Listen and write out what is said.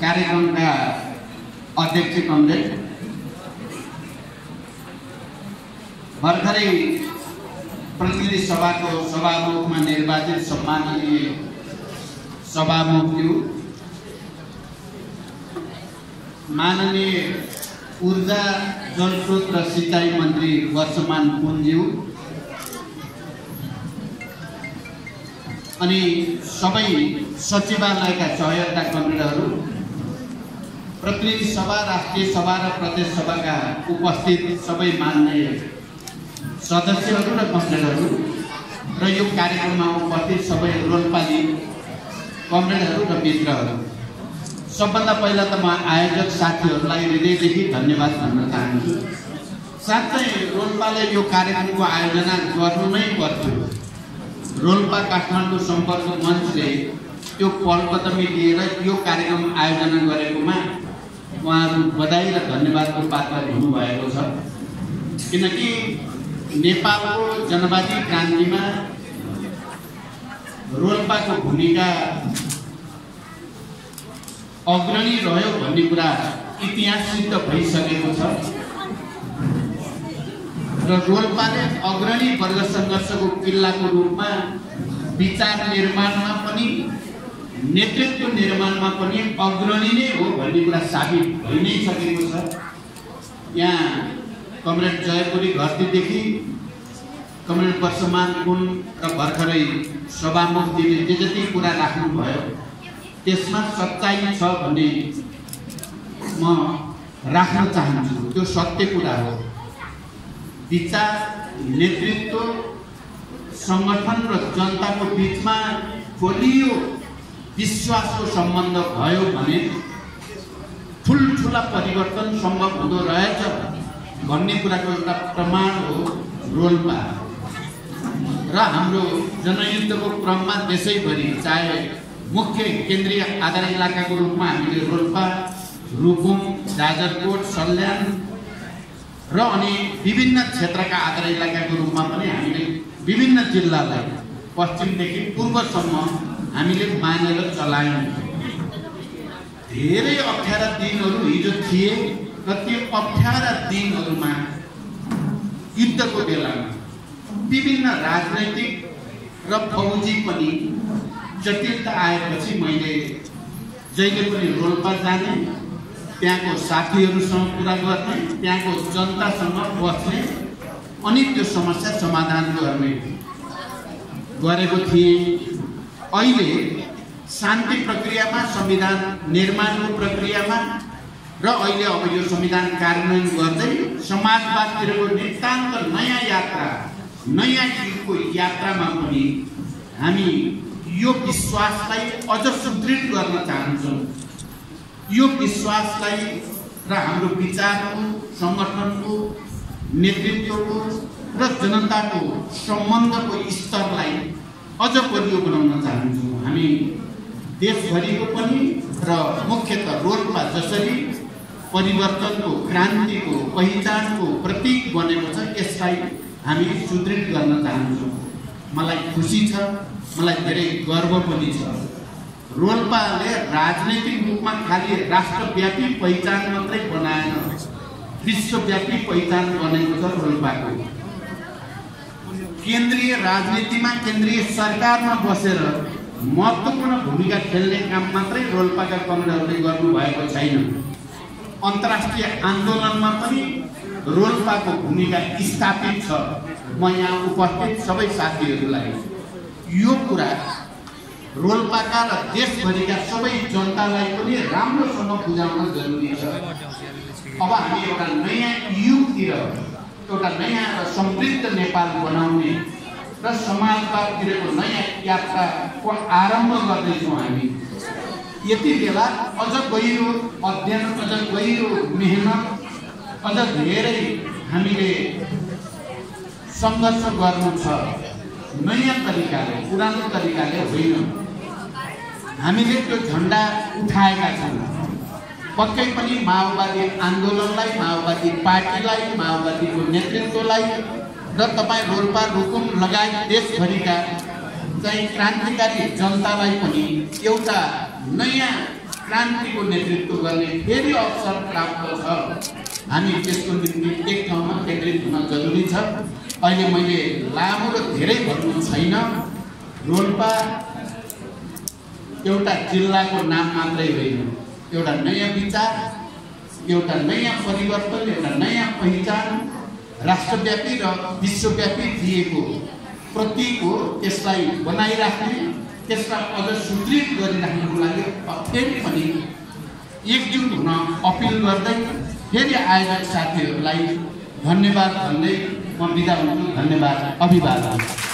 कार्यक्रमका अध्यक्ष कमरेड भर्खरै प्रतिनिधि सभाको सभामुखमा निर्वाचित सम्माननीय सभामुखज्यू माननीय ऊर्जा जलस्रोत र सिँचाइ मन्त्री वर्षमान पुनज्यू अनि सबै सचिवालयका सहयोगका कमरेडहरू प्रतिनिधि सभा राष्ट्रिय सभा र प्रदेश सभाका उपस्थित सबै मान्य सदस्यहरू र कमरेडहरू र यो कार्यक्रममा उपस्थित सबै रोलपाली कमरेडहरू र मित्रहरू। सबभन्दा पहिला त म आयोजक साथीहरूलाई हृदयदेखि धन्यवाद भन्न चाहन्छु। साँच्चै रोल्पाले यो कार्यक्रमको आयोजना गर्नु नै पर्थ्यो रोल्पा काठमाडौँ सम्पर्क मञ्चले त्यो पलकदमी लिएर यो कार्यक्रम आयोजना गरेकोमा उहाँहरू बधाई र धन्यवादको पात्र हुनुभएको छ। किनकि नेपालको जनवादी क्रान्तिमा रोल्पाको भूमिका अग्रणी रह्यो भन्ने कुरा इतिहास सिद्ध भइसकेको छ। र रोल्पाले अग्रणी वर्ग सङ्घर्षको किल्लाको रूपमा विचार निर्माणमा पनि नेतृत्व निर्माणमा पनि अग्रणी नै हो भन्ने कुरा साबित भइ नै सकेको छ। यहाँ कमरेड जयपुरी घरतीदेखि कमरेड वर्षमान कुन र भर्खरै सभामुखजीले जे जति कुरा राख्नुभयो त्यसमा सच्चाइ छ भन्ने म राख्न चाहन्छु। त्यो सत्य कुरा हो। विचार नेतृत्व सङ्गठन र जनताको बिचमा बलियो विश्वासको सम्बन्ध भयो भने ठुल्ठुला परिवर्तन सम्भव हुँदो रहेछ भन्ने कुराको एउटा प्रमाण हो रोल्पा र हाम्रो जनयुद्धको क्रममा देशैभरि चाहे मुख्य केन्द्रीय आधार इलाकाको रूपमा हामीले रोल्पा रुकुम जाजरकोट सल्यान र अनि विभिन्न क्षेत्रका आधार इलाकाको रूपमा पनि हामीले विभिन्न जिल्लालाई पश्चिमदेखि पूर्वसम्म हामीले मानेर चलायौँ। धेरै अप्ठ्यारा दिनहरू हिजो थिए र त्यो अप्ठ्यारा दिनहरूमा युद्धको बेलामा विभिन्न राजनैतिक र फौजी पनि जटिलता आएपछि मैले जहिले पनि रोल्पा जाने त्यहाँको साथीहरूसँग कुरा गर्ने त्यहाँको जनतासँग बस्ने अनि त्यो समस्या समाधान गर्ने गरेको थिएँ। अहिले शान्ति प्रक्रियामा संविधान निर्माणको प्रक्रियामा र अहिले अब यो संविधान कार्यान्वयन गर्दै समाजवादतिरको नितान्त नयाँ यात्रा नयाँ युगको यात्रामा पनि हामी यो विश्वासलाई अझ सुदृढ गर्न चाहन्छौँ। यो विश्वासलाई र हाम्रो विचारको सङ्गठनको नेतृत्वको र जनताको सम्बन्धको स्तरलाई अझ बलियो बनाउन चाहन्छौँ। हामी देशभरिको पनि र मुख्यत रोल्पा जसरी परिवर्तनको क्रान्तिको पहिचानको प्रतीक बनेको छ यसलाई हामी सुदृढ गर्न चाहन्छौँ। मलाई खुसी छ मलाई धेरै गर्व पनि छ। रोल्पाले राजनैतिक रूपमा खालि राष्ट्रव्यापी पहिचान मात्रै बनाएन विश्वव्यापी पहिचान बनेको छ रोल्पाको। केन्द्रीय राजनीतिमा केन्द्रीय सरकारमा बसेर महत्त्वपूर्ण भूमिका खेल्ने काम मात्रै रोल्पाका कमरेडहरूले गर्नुभएको छैन। अन्तर्राष्ट्रिय आन्दोलनमा पनि रोल्पाको भूमिका स्थापित छ। म यहाँ उपस्थित सबै साथीहरूलाई यो कुरा रोल्पाका र देशभरिका सबै जनतालाई पनि राम्रोसँग बुझाउन जरुरी छ। अब हामी एउटा नयाँ युगतिर एउटा नयाँ र समृद्ध नेपाल बनाउने र समाजवादतिरको नयाँ यात्राको आरम्भ गर्दैछौँ हामी। यति बेला अझ गहिरो अध्ययन अझ गहिरो मेहनत अझ धेरै हामीले सङ्घर्ष गर्नु छ। नयाँ तरिकाले पुरानो तरिकाले होइन। हामीले त्यो झन्डा उठाएका छौँ। पक्कै पनि माओवादी आन्दोलनलाई माओवादी पार्टीलाई माओवादीको नेतृत्वलाई र तपाईँ रोल्पा रुकुम लगायत देशभरिका चाहिँ क्रान्तिकारी जनतालाई पनि एउटा नयाँ क्रान्तिको नेतृत्व गर्ने फेरि अवसर प्राप्त छ। हामी त्यसको निम्ति एक ठाउँमा केन्द्रित हुन जरुरी छ। अहिले मैले लामो र धेरै भन्नु छैन। रोल्पा एउटा जिल्लाको नाम मात्रै होइन। एउटा नयाँ विचार एउटा नयाँ परिवर्तन एउटा नयाँ पहिचान राष्ट्रव्यापी र विश्वव्यापी दिएको प्रतीक हो त्यसलाई बनाइराख्ने त्यसलाई अझ सुदृढ गरिराख्नुको लागि फेरि पनि एकजुट हुन अपिल गर्दै फेरि आयोजक साथीहरूलाई धन्यवाद भन्दै म बिदा हुन्छु धन्यवाद अभिवादन